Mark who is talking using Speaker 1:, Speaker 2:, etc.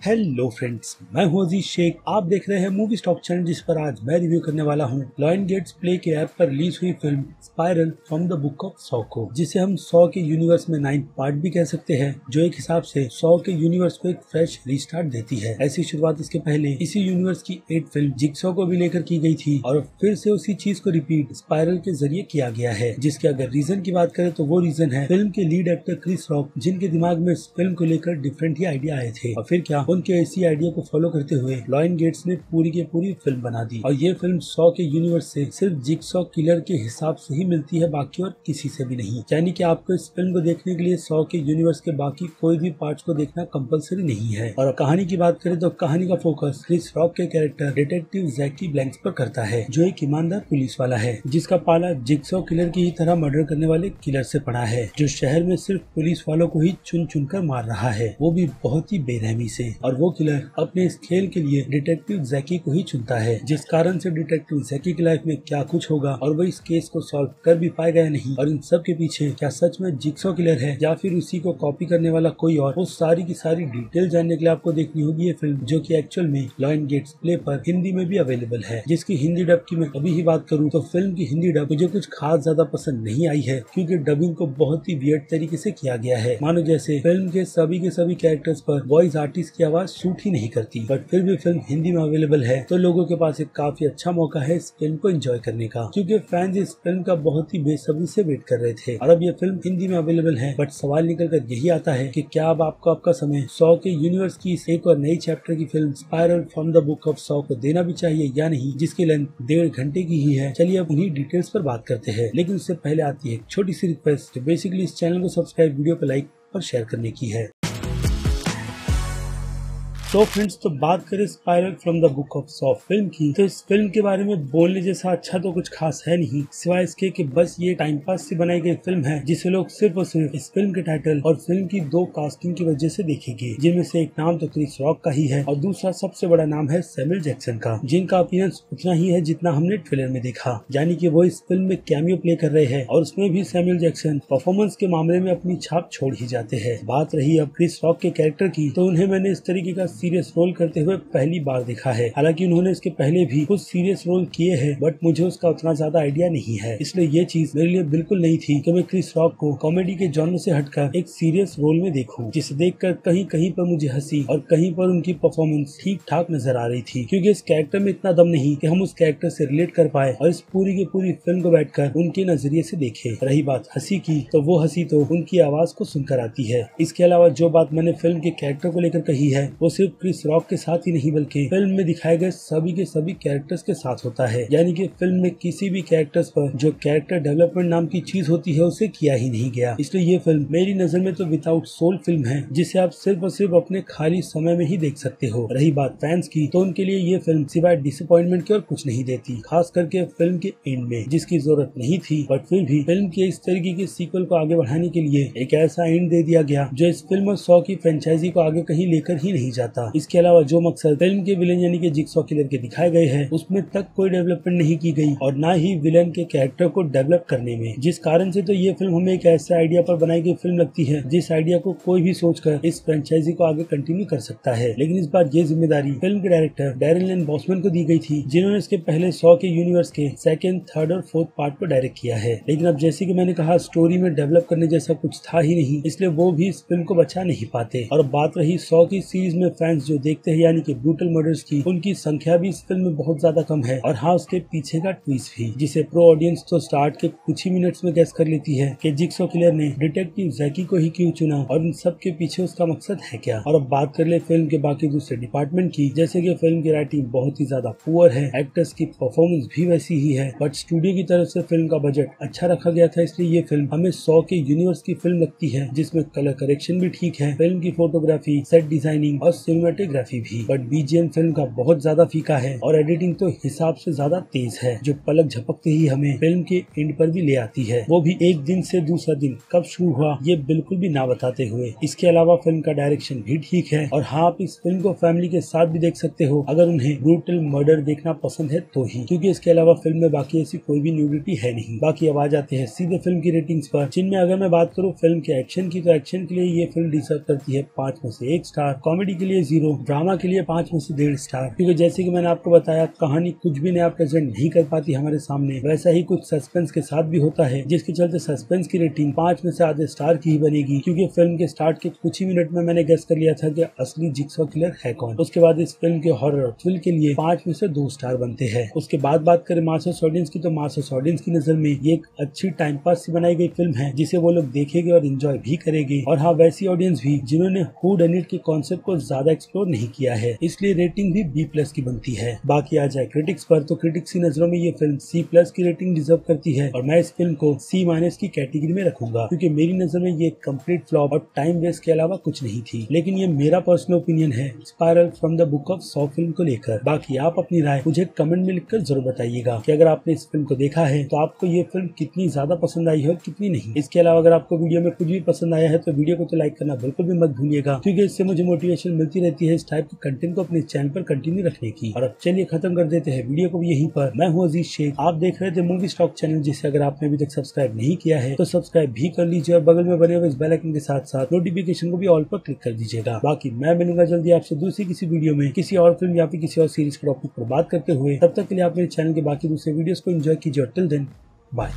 Speaker 1: Hello friends मैं हूँ अज़ीज़ शेख। आप देख रहे हैं मूवी स्टॉक चैनल जिस पर आज मैं रिव्यू करने वाला हूँ लॉयन गेट्स प्ले के ऐप पर रिलीज़ हुई film Spiral from the book of Saw को, जिसे हम सौ के यूनिवर्स में नाइन्थ पार्ट भी कह सकते हैं, जो एक हिसाब से सौ के यूनिवर्स को एक फ्रेश रिस्टार्ट देती है। ऐसी शुरुआत इसके पहले इसी यूनिवर्स की एट फ़िल्म जिक्सॉ को भी लेकर की गई थी, और फिर से उसी चीज़ को रिपीट स्पाइरल के ज़रिए किया गया है, जिसके अगर रीजन की बात करें तो वो रीजन है फ़िल्म के लीड एक्टर क्रिस रॉक जिनके दिमाग में इस फ़िल्म को लेकर डिफरेंट ही आइडिया आए थे। और फिर क्या उनके इसी आइडिया को फॉलो करते हुए लॉयन गेट्स ने पूरी की पूरी फ़िल्म बना दी। और ये फ़िल्म सौ के यूनिवर्स से सिर्फ़ जिक्सॉ किलर के हिसाब से ही मिलती है, बाकी और किसी से भी नहीं। यानी कि आपको इस फ़िल्म को देखने के लिए सौ के यूनिवर्स के बाकी कोई भी पार्ट्स को देखना कंपलसरी नहीं है। और कहानी की बात करें तो कहानी का फोकस क्रिस रॉक के कैरेक्टर डिटेक्टिव जैकी ब्लैंक्स पर करता है, जो एक ईमानदार पुलिस वाला है, जिसका पाला जिक्सॉ किलर की ही तरह मर्डर करने वाले किलर से पड़ा है, जो शहर में सिर्फ़ पुलिस वालों को ही चुन चुन कर मार रहा है। वो भी बहुत ही बेरहमी से। और वो किलर अपने इस खेल के लिए डिटेक्टिव जैकी को ही चुनता है, जिस कारण से डिटेक्टिव जैकी की लाइफ में क्या कुछ होगा और वो इस केस को सॉल्व कर भी पाएगा या नहीं। और इन सब के पीछे क्या सच में जिक्सो किलर है या फिर उसी को कॉपी करने वाला कोई और? वो सारी की सारी डिटेल जानने के लिए आपको देखनी होगी ये फ़िल्म जो की एक्चुअल में लॉयन गेट्स प्ले पर हिंदी में भी अवेलेबल है। जिसकी हिंदी डब की मैं अभी ही बात करूँ तो फ़िल्म की हिंदी डब मुझे कुछ खास ज़्यादा पसंद नहीं आई है, क्योंकि डबिंग को बहुत ही वियर्ड तरीके से किया गया है। मानो जैसे फ़िल्म के सभी के सभी कैरेक्टर्स पर वॉइस आर्टिस्ट की आवाज़ सूट ही नहीं करती। बट फिर भी फ़िल्म हिंदी में अवेलेबल है तो लोगों के पास एक काफ़ी अच्छा मौका है इस फ़िल्म को एंजॉय करने का। क्योंकि फैंस इस फ़िल्म का बहुत ही बेसब्री से वेट कर रहे थे। और अब ये फ़िल्म हिंदी में अवेलेबल है बट सवाल निकल कर यही आता है कि क्या अब आपको आपका समय सौ के यूनिवर्स की एक और नई चैप्टर की film Spiral from the book of Saw को देना भी चाहिए या नहीं, जिसकी लेंथ डेढ़ घंटे की ही है, चलिए अब उन्हीं डिटेल्स पर बात करते हैं। लेकिन उससे पहले आती है छोटी सी रिक्वेस्ट बेसिकली इस चैनल को सब्सक्राइब वीडियो को लाइक और शेयर करने की है। तो फ्रेंड्स तो बात करें Spiral from the book of Saw film की। तो इस फ़िल्म के बारे में बोलने जैसा अच्छा तो कुछ खास है नहीं। सिवाय इसके कि बस ये टाइम पास से बनाई गई फ़िल्म है, जिसे लोग सिर्फ़ और सिर्फ़ इस फ़िल्म के टाइटल और फ़िल्म की दो कास्टिंग की वजह से देखेंगे, जिनमें से एक नाम तो क्रिस रॉक का ही है और दूसरा सबसे बड़ा नाम है सेमिल जैक्सन का, जिनका अपीयरेंस उतना ही है जितना हमने ट्रेलर में देखा। यानी कि वो इस फ़िल्म में कैमियो प्ले कर रहे हैं और उसमें भी सेमिल जैक्सन परफॉर्मेंस के मामले में अपनी छाप छोड़ ही जाते हैं। बात रही अब क्रिस रॉक के कैरेक्टर की तो उन्हें मैंने इस तरीके का सीरियस रोल करते हुए पहली बार देखा है। हालाँकि उन्होंने इसके पहले भी कुछ सीरियस रोल किए हैं, बट मुझे उसका उतना ज़्यादा आइडिया नहीं है। इसलिए ये चीज़ मेरे लिए बिल्कुल नहीं थी कि मैं क्रिस रॉक को कॉमेडी के जॉनर से हटकर एक सीरियस रोल में देखूँ, जिसे देखकर कहीं कहीं पर मुझे हँसी और कहीं पर उनकी परफॉर्मेंस ठीक ठाक नज़र आ रही थी। क्योंकि इस कैरेक्टर में इतना दम नहीं कि हम उस कैरेक्टर से रिलेट कर पाए और इस पूरी की पूरी फ़िल्म को बैठकर उनके नज़रिए से देखे। रही बात हँसी की तो वो हँसी तो उनकी आवाज़ को सुनकर आती है। इसके अलावा जो बात मैंने फ़िल्म के कैरेक्टर को लेकर कही है, वो सिर्फ़ क्रिस रॉक के साथ ही नहीं, बल्कि फ़िल्म में दिखाए गए सभी के सभी कैरेक्टर्स के साथ होता है। यानी कि फ़िल्म में किसी भी कैरेक्टर्स पर जो कैरेक्टर डेवलपमेंट नाम की चीज़ होती है, उसे किया ही नहीं गया। इसलिए ये फ़िल्म मेरी नज़र में तो विदाउट सोल फ़िल्म है, जिसे आप सिर्फ़ और सिर्फ़ अपने खाली समय में ही देख सकते हो। रही बात फैंस की तो उनके लिए ये फ़िल्म सिवाय डिसअपॉइंटमेंट की और कुछ नहीं देती, खास करके फ़िल्म के एंड में, जिसकी ज़रूरत नहीं थी। बट फिर भी फ़िल्म के इस तरीके के सीक्वल को आगे बढ़ाने के लिए एक ऐसा एंड दे दिया गया, जो इस फ़िल्म और सौ की फ्रेंचाइजी को आगे कहीं लेकर ही नहीं जाता। इसके अलावा जो मकसद फ़िल्म के विलेन यानी कि जिक्सॉ किलर के दिखाए गए हैं, उसमें तक कोई डेवलपमेंट नहीं की गई और ना ही विलन के कैरेक्टर को डेवलप करने में। जिस कारण से तो ये फ़िल्म हमें एक ऐसे आइडिया पर बनाई गई फ़िल्म लगती है, जिस आइडिया को कोई भी सोचकर इस फ्रेंचाइजी को आगे कंटिन्यू कर सकता है। लेकिन इस बार ये ज़िम्मेदारी फ़िल्म के डायरेक्टर डैरन बॉसमैन को दी गई थी, जिन्होंने इसके पहले सौ के यूनिवर्स के सेकेंड थर्ड और फोर्थ पार्ट को डायरेक्ट किया है। लेकिन अब जैसे की मैंने कहा स्टोरी में डेवलप करने जैसा कुछ था ही नहीं, इसलिए वो भी इस फ़िल्म को बचा नहीं पाते। और बात रही सौ की सीरीज़ में फैंस जो देखते हैं, यानी कि ब्रूटल मर्डर्स की, उनकी संख्या भी इस फ़िल्म में बहुत ज़्यादा कम है। और हाँ उसके पीछे का ट्विस्ट भी, जिसे प्रो ऑडियंस तो स्टार्ट के कुछ ही मिनट्स में गैस कर लेती है कि जिक्सो किलर ने डिटेक्टिव जैकी को ही क्यों चुना और इन सब के पीछे उसका मकसद है क्या? और अब बात कर ले फ़िल्म के बाकी दूसरे डिपार्टमेंट की, जैसे की फ़िल्म की राइटिंग बहुत ही ज़्यादा पुअर है एक्टर्स की परफॉर्मेंस भी वैसी ही है बट स्टूडियो की तरफ़ से फ़िल्म का बजट अच्छा रखा गया था, इसलिए ये फ़िल्म हमें सौ के यूनिवर्स की फ़िल्म लगती है, जिसमें कलर करेक्शन भी ठीक है फ़िल्म की फोटोग्राफी सेट डिज़ाइनिंग और सिनेमेटोग्राफी भी बट बीजीएम फ़िल्म का बहुत ज़्यादा फीका है और एडिटिंग तो हिसाब से ज़्यादा तेज है, जो पलक झपकते ही हमें फ़िल्म के एंड पर भी ले आती है। वो भी एक दिन से दूसरा दिन कब शुरू हुआ, ये बिल्कुल भी ना बताते हुए। इसके अलावा फ़िल्म का डायरेक्शन भी ठीक है और हाँ आप इस फ़िल्म को फैमिली के साथ भी देख सकते हो। अगर उन्हें ब्रूटल मर्डर देखना पसंद है तो ही, क्योंकि इसके अलावा फ़िल्म में बाकी ऐसी कोई भी न्यूडिटी है नहीं। बाकी अब आ जाते हैं सीधे फ़िल्म की रेटिंग्स पर, जिनमें अगर मैं बात करूँ फ़िल्म के एक्शन की तो एक्शन के लिए ये फ़िल्म डिजर्व करती है पाँच में से एक स्टार कॉमेडी के लिए ए ज़ीरो, ड्रामा के लिए पाँच में से डेढ़ स्टार। क्योंकि जैसे कि मैंने आपको बताया, कहानी कुछ भी नया प्रेजेंट नहीं कर पाती हमारे सामने। वैसा ही कुछ सस्पेंस के साथ भी होता है, जिसके चलते सस्पेंस की रेटिंग पाँच में से आधे स्टार की ही बनेगी। क्योंकि फ़िल्म के स्टार्ट के कुछ ही मिनट में मैंने गेस कर लिया था कि असली जिक्सो किलर है कौन। उसके बाद इस फ़िल्म के हॉरर थ्रिल के लिए पाँच में से दो स्टार बनते हैं। उसके बाद बात करें मार्सस ऑडियंस की तो मार्सस ऑडियंस की नज़र में एक अच्छी टाइम पास से बनाई गई फ़िल्म है, जिसे वो लोग देखेंगे और इंजॉय भी करेंगे। और हाँ वैसी ऑडियंस भी, जिन्होंने हु डन इट के कॉन्सेप्ट को ज़्यादा एक्सप्लोर नहीं किया है। इसलिए रेटिंग भी बी प्लस की बनती है। बाकी आ जाए क्रिटिक्स पर तो क्रिटिक्स की नज़रों में ये फ़िल्म सी प्लस की रेटिंग डिजर्व करती है। और मैं इस फ़िल्म को सी माइनस की कैटेगरी में रखूँगा, क्योंकि मेरी नज़र में ये कंप्लीट फ्लॉप और टाइम वेस्ट के अलावा कुछ नहीं थी। लेकिन ये मेरा पर्सनल ओपिनियन है Spiral from the book of Saw film को लेकर। बाकी आप अपनी राय मुझे कमेंट में लिखकर ज़रूर बताइएगा कि अगर आपने इस फ़िल्म को देखा है तो आपको ये फ़िल्म कितनी ज़्यादा पसंद आई है और कितनी नहीं। इसके अलावा अगर आपको वीडियो में कुछ भी पसंद आया है तो वीडियो को तो लाइक करना बिल्कुल भी मत भूलिएगा, क्योंकि इससे मुझे मोटिवेशन मिलती रहती है इस टाइप के कंटेंट को अपने चैनल पर कंटिन्यू रखने की। और अब चलिए खत्म कर देते हैं वीडियो को भी यहीं पर। मैं हूँ अज़ीज़ शेख। आप देख रहे थे मूवी स्टॉक चैनल जिसे अगर आपने अभी तक सब्सक्राइब नहीं किया है तो सब्सक्राइब भी कर लीजिए और बगल में बने हुए इस बेल आइकन के साथ साथ नोटिफिकेशन को भी ऑल पर क्लिक कर दीजिएगा। बाकी मैं मिलूँगा जल्दी आपसे दूसरी किसी वीडियो में। किसी और फ़िल्म या फिर किसी और सीरीज़ के टॉपिक पर बात करते हुए। तब तक के लिए आप मेरे चैनल के बाकी दूसरे वीडियोस को एंजॉय कीजिए और टिल देन बाय